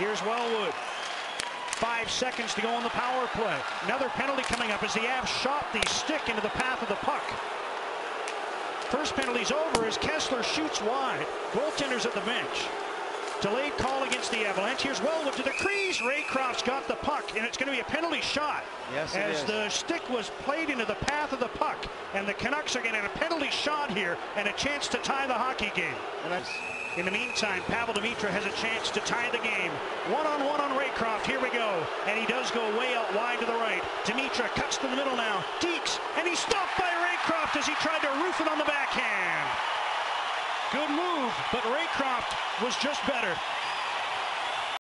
Here's Wellwood. Five seconds to go on the power play. Another penalty coming up as the Avs shot the stick into the path of the puck. First penalty's over as Kesler shoots wide. Goaltender's at the bench. Delayed call against the Avalanche. Here's Wellwood to the crease. Raycroft's got the puck, and it's going to be a penalty shot. Yes, it As is. the stick was played into the path of the puck, and the Canucks are getting a penalty shot here and a chance to tie the hockey game. In the meantime, Pavol Demitra has a chance to tie the game. One-on-one on Raycroft. Here we go. And he does go way out wide to the right. Dimitra cuts to the middle now. Dekes, and he's stopped by Raycroft as he tried to roof it on the backhand. Good move, but Raycroft was just better.